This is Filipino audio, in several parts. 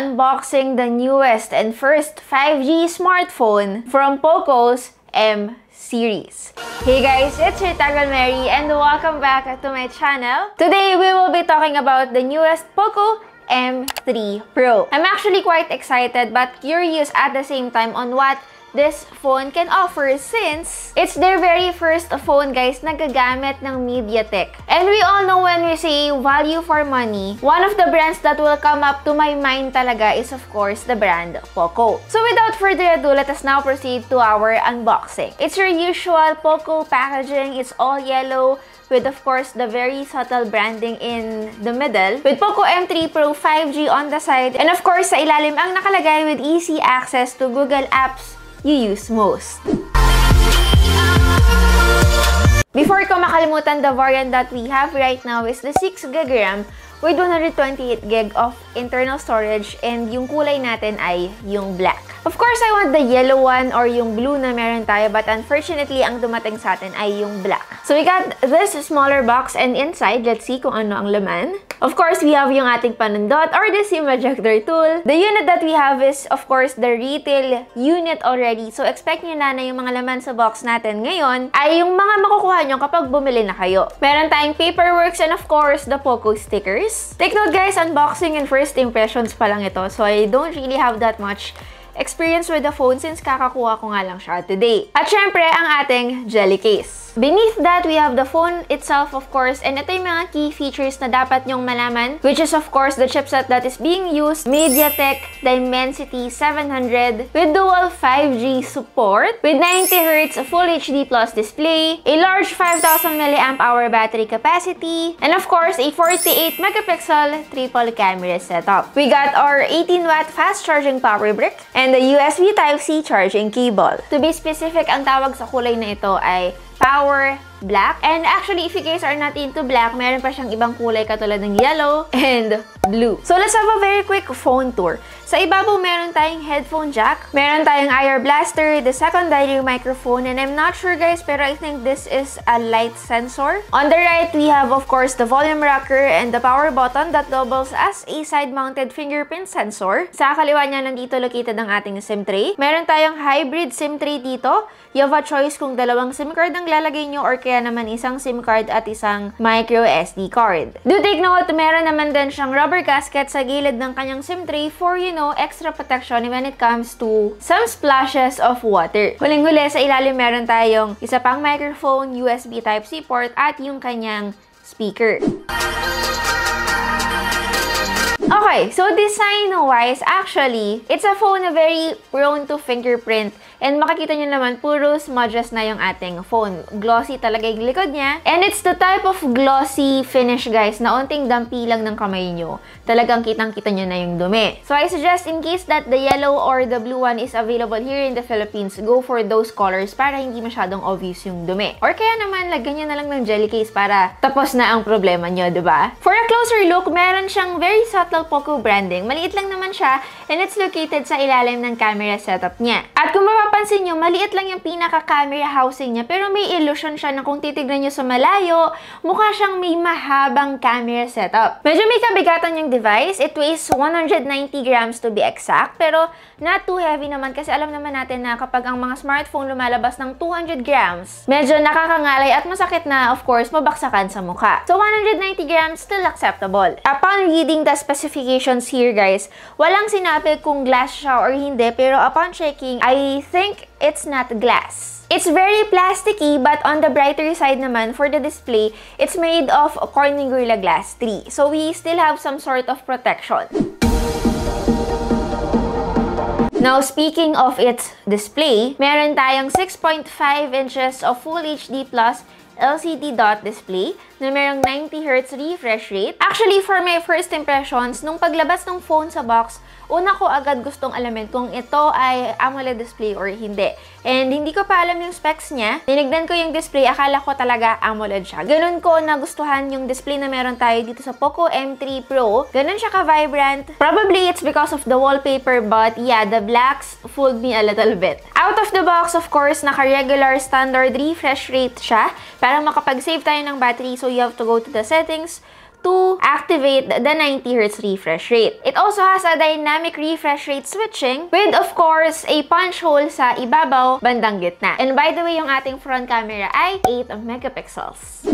unboxing the newest and first 5G smartphone from Poco's M series. Hey guys, it's your Mary and welcome back to my channel. Today, we will be talking about the newest Poco M3 Pro. I'm actually quite excited but curious at the same time on what this phone can offer since it's their very first phone guys na gagamit ng MediaTek. And we all know when we say value for money, one of the brands that will come up to my mind talaga is of course the brand Poco. So without further ado, let us now proceed to our unboxing. It's your usual Poco packaging. It's all yellow with of course the very subtle branding in the middle. With Poco M3 Pro 5G on the side. And of course, sa ilalim ang nakalagay with easy access to Google Apps you use most. Before ko makalimutan, the variant that we have right now is the 6GB RAM with 128GB of internal storage and yung kulay natin ay yung black. Of course, I want the yellow one or yung blue na meron tayo but unfortunately, ang dumating sa atin ay yung black. So we got this smaller box and inside, let's see kung ano ang laman. Of course, we have yung ating panundot or the SIM ejector tool. The unit that we have is, of course, the retail unit already. So expect nyo na na yung mga laman sa box natin ngayon ay yung mga makukuha nyo kapag bumili na kayo. Meron tayong paperworks and of course, the Poco stickers. Take note guys, unboxing and first impressions pa lang ito. So I don't really have that much experience with the phone since kakakuha ko nga lang siya today. At syempre, ang ating jelly case. Beneath that, we have the phone itself, of course, and ito yung mga key features na dapat nyong malaman, which is, of course, the chipset that is being used, MediaTek Dimensity 700 with dual 5G support, with 90Hz Full HD Plus display, a large 5,000 mAh battery capacity, and of course, a 48 megapixel triple camera setup. We got our 18 watt fast charging power brick, and the USB Type-C charging cable. To be specific, ang tawag sa kulay na ito ay Power Black. And actually, if you guys are not into black, meron pa siyang ibang kulay katulad ng yellow and blue. So, let's have a very quick phone tour. Sa ibabaw, meron tayong headphone jack, meron tayong IR blaster, the secondary microphone, and I'm not sure guys, pero I think this is a light sensor. On the right, we have of course the volume rocker and the power button that doubles as a side-mounted fingerprint sensor. Sa kaliwa niya, nandito located ang ating SIM tray. Meron tayong hybrid SIM tray dito. You have a choice kung dalawang SIM card ang lalagay nyo or kaya naman isang SIM card at isang micro SD card. Do take note, meron naman din siyang rubber gasket sa gilid ng kanyang SIM tray for, you know, extra protection when it comes to some splashes of water. Huling-huli, sa ilalim meron tayong isa pang microphone, USB Type-C port, at yung kanyang speaker. Okay, so design-wise, actually, it's a phone na very prone to fingerprint. And makikita nyo naman, puro smudges na yung ating phone. Glossy talaga yung likod niya. And it's the type of glossy finish, guys, na unting dampi lang ng kamay nyo. Talagang kitang-kita nyo na yung dumi. So I suggest in case that the yellow or the blue one is available here in the Philippines, go for those colors para hindi masyadong obvious yung dumi. Or kaya naman, lagyan nyo na lang ng jelly case para tapos na ang problema nyo, ba? For a closer look, meron siyang very subtle Poco branding. Maliit lang naman siya and it's located sa ilalim ng camera setup niya. At kung mapapansin nyo, maliit lang yung pinaka-camera housing niya pero may illusion siya na kung titignan nyo sa malayo, mukha siyang may mahabang camera setup. Medyo may kabigatan yung device. It weighs 190 grams to be exact pero not too heavy naman kasi alam naman natin na kapag ang mga smartphone lumalabas ng 200 grams, medyo nakakangalay at masakit na of course mabaksakan sa mukha. So 190 grams still acceptable. Upon reading the specifications here, guys. Walang sinabi kung glass siya or hindi, pero upon checking, I think it's not glass. It's very plasticky, but on the brighter side naman, for the display, it's made of Corning Gorilla Glass 3. So we still have some sort of protection. Now, speaking of its display, meron tayong 6.5 inches of Full HD Plus LCD dot display na merong 90Hz refresh rate. Actually, for my first impressions, nung paglabas ng phone sa box, una ko agad gustong alamin kung ito ay AMOLED display or hindi. And hindi ko pa alam yung specs niya. Tinignan ko yung display, akala ko talaga AMOLED siya. Ganun ko nagustuhan yung display na meron tayo dito sa Poco M3 Pro. Ganun siya ka-vibrant. Probably it's because of the wallpaper, but yeah, the blacks fooled me a little bit. Out of the box, of course, naka-regular standard refresh rate siya para makapag-save tayo ng battery. So you have to go to the settings, to activate the 90Hz refresh rate. It also has a dynamic refresh rate switching with, of course, a punch hole sa ibabaw bandang gitna. And by the way, yung ating front camera ay 8 megapixels.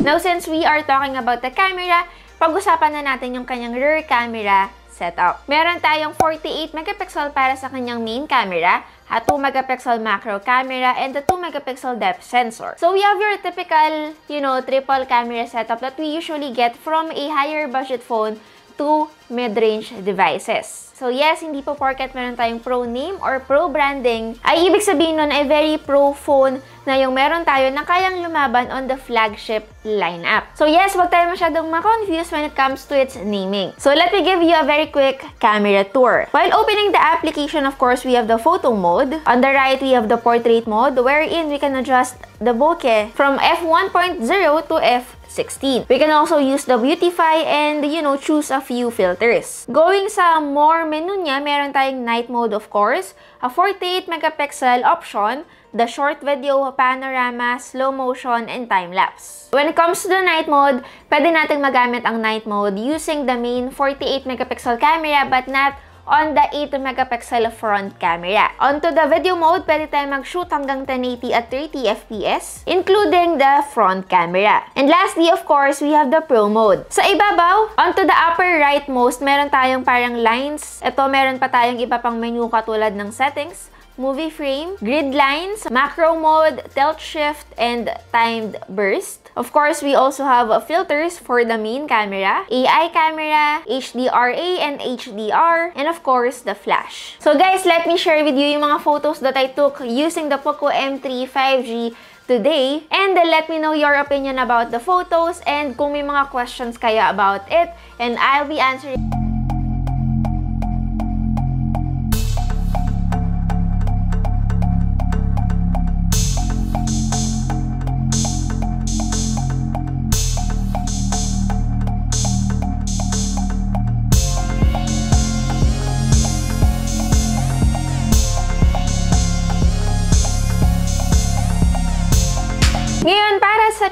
Now, since we are talking about the camera, pag-usapan na natin yung kanyang rear camera setup. Meron tayong 48 megapixel para sa kanyang main camera, a 2 megapixel macro camera, and a 2 megapixel depth sensor. So we have your typical, you know, triple camera setup that we usually get from a higher budget phone to mid-range devices. So yes, hindi po porket meron tayong pro name or pro branding, ay ibig sabihin nun ay very pro phone na yung meron tayo na kayang lumaban on the flagship lineup. So yes, wag tayo masyadong ma-confuse when it comes to its naming. So let me give you a very quick camera tour. While opening the application, of course, we have the photo mode. On the right, we have the portrait mode wherein we can adjust the bokeh from f1.0 to f 16. We can also use the beautify and, you know, choose a few filters. Going sa more menu niya, meron tayong night mode of course, a 48 megapixel option, the short video, panorama, slow motion, and time-lapse. When it comes to the night mode, pwede natin magamit ang night mode using the main 48 megapixel camera but not on the 8 megapixel front camera. Onto the video mode, pwede tayo mag-shoot hanggang 1080 at 30 FPS, including the front camera. And lastly, of course, we have the Pro mode. Sa ibabaw, onto the upper rightmost, meron tayong parang lines. Ito, meron pa tayong iba pang menu katulad ng settings, movie frame, grid lines, macro mode, tilt shift, and timed burst. Of course, we also have filters for the main camera, AI camera, HDRA and HDR, and of course, the flash. So guys, let me share with you yung mga photos that I took using the Poco M3 5G today. And let me know your opinion about the photos and kung may mga questions kaya about it. And I'll be answering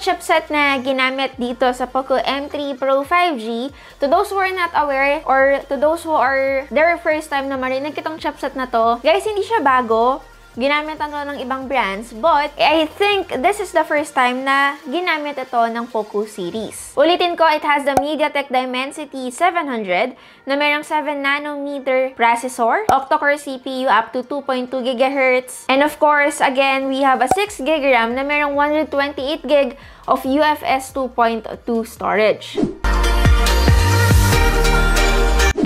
para sa chipset na ginamit dito sa Poco M3 Pro 5G, to those who are not aware or to those who are their first time na marinig itong chipset na to, guys, hindi siya bago. Ginamit ito ng ibang brands, but I think this is the first time na ginamit ito ng Poco series. Ulitin ko, it has the MediaTek Dimensity 700 na merong 7 nanometer processor, octa-core CPU up to 2.2 GHz, and of course, again, we have a 6 GB RAM na merong 128 GB of UFS 2.2 storage.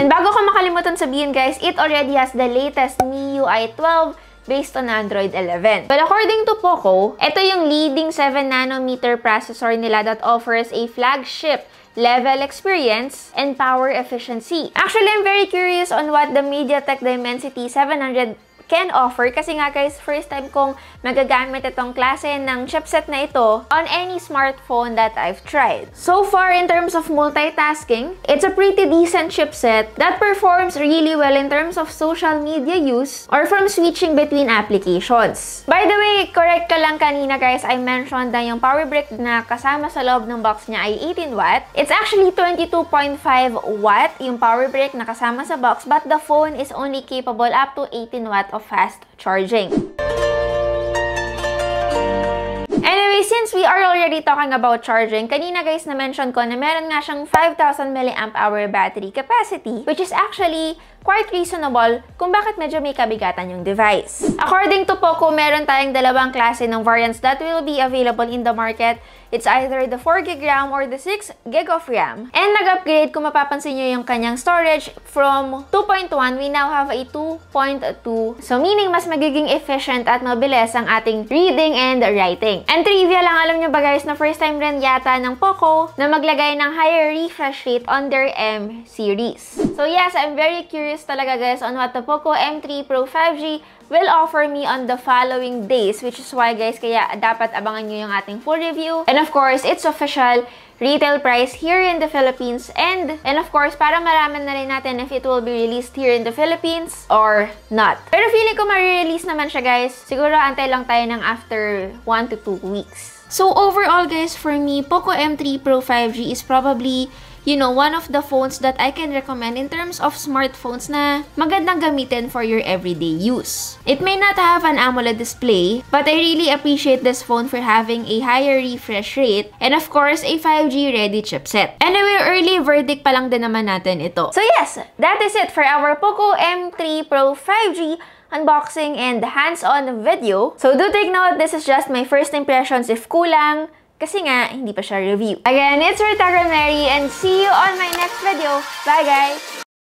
And bago ko makalimutan sabihin guys, it already has the latest MIUI 12 based on Android 11. But according to Poco, ito yung leading 7nm processor nila that offers a flagship level experience and power efficiency. Actually, I'm very curious on what the MediaTek Dimensity 700 can offer kasi nga guys, first time kong magagamit itong klase ng chipset na ito on any smartphone that I've tried. So far, in terms of multitasking, it's a pretty decent chipset that performs really well in terms of social media use or from switching between applications. By the way, correct ka lang kanina guys, I mentioned na yung power brick na kasama sa loob ng box niya ay 18 watt. It's actually 22.5 watt yung power brick na kasama sa box but the phone is only capable up to 18 watt of fast charging. Since we are already talking about charging, kanina guys na-mention ko na meron nga siyang 5,000 mAh battery capacity, which is actually quite reasonable kung bakit medyo may kabigatan yung device. According to Poco, meron tayong dalawang klase ng variants that will be available in the market. It's either the 4GB RAM or the 6GB of RAM. And nag-upgrade, kung mapapansin nyo yung kanyang storage, from 2.1, we now have a 2.2. So meaning, mas magiging efficient at mabilis ang ating reading and writing. And trivia lang, alam nyo ba guys, na first time rin yata ng Poco na maglagay ng higher refresh rate on their M series. So yes, I'm very curious talaga guys on what the Poco M3 Pro 5G will offer me on the following days which is why guys kaya dapat abangan nyo yung ating full review and of course it's official retail price here in the Philippines and and of course para malaman na rin natin if it will be released here in the Philippines or not. Pero feeling ko ma-release naman siya guys. Siguro antay lang tayo ng after 1 to 2 weeks. So overall guys, for me, Poco M3 Pro 5G is probably you know, one of the phones that I can recommend in terms of smartphones na magandang gamitin for your everyday use. It may not have an AMOLED display, but I really appreciate this phone for having a higher refresh rate and of course, a 5G ready chipset. Anyway, early verdict pa lang din naman natin ito. So yes, that is it for our Poco M3 Pro 5G unboxing and hands-on video. So do take note, this is just my first impressions if kulang, kasi nga, hindi pa siya review. Again, it's Tara Mary and see you on my next video. Bye guys!